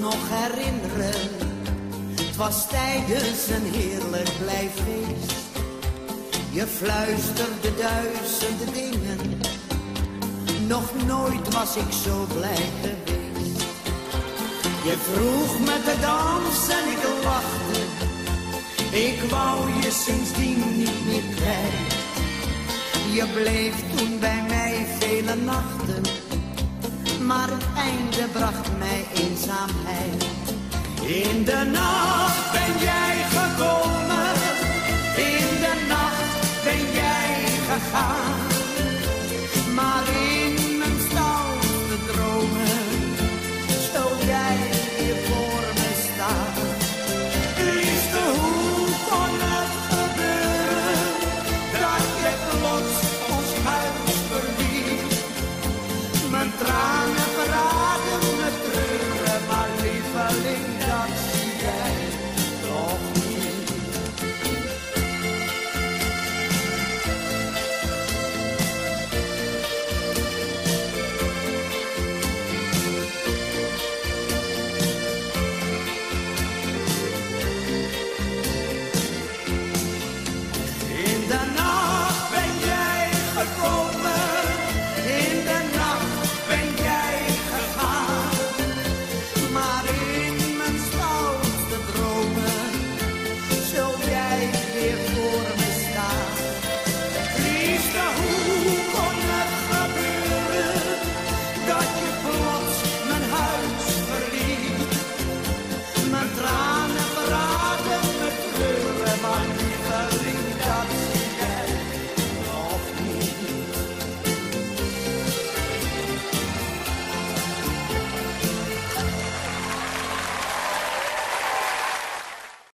nog herinneren. Het was tijdens een heerlijk blijfeest. Je fluisterde duizenden dingen. Nog nooit was ik zo blij geweest. Je vroeg me te dansen en ik lachte. Ik wou je sindsdien niet meer kwijt. Je bleef toen bij mij vele nachten, maar het einde bracht mij eenzaamheid. In de nacht ben jij gekomen, in de nacht ben jij gegaan. Maar in mijn stoute dromen, stel jij hier voor me is de hoe van het gebeuren, dat je plots ons huis verliet? Mijn